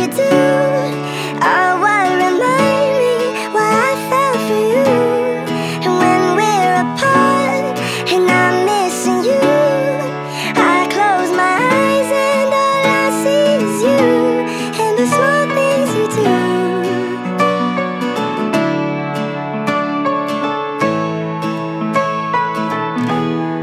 you do